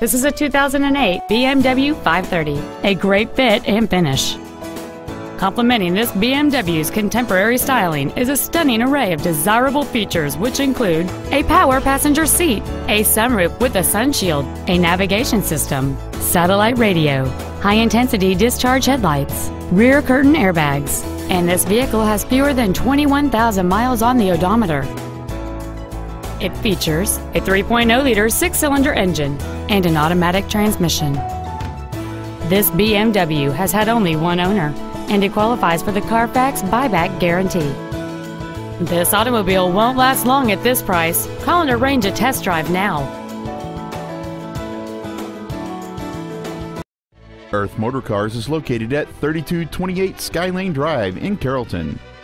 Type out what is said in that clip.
This is a 2008 BMW 530, a great fit and finish. Complementing this BMW's contemporary styling is a stunning array of desirable features which include a power passenger seat, a sunroof with a sunshield, a navigation system, satellite radio, high-intensity discharge headlights, rear curtain airbags, and this vehicle has fewer than 21,000 miles on the odometer. It features a 3.0-liter six-cylinder engine and an automatic transmission. This BMW has had only one owner and it qualifies for the Carfax buyback guarantee. This automobile won't last long at this price. Call and arrange a test drive now. Earth Motorcars is located at 3228 Skylane Drive in Carrollton.